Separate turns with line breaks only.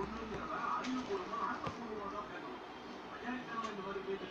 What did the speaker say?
கொண்டு வந்து ஆக்கப்பூர்வமாக ஆக்கப்பூர்வமாக இந்த மாதிரி பேச்சு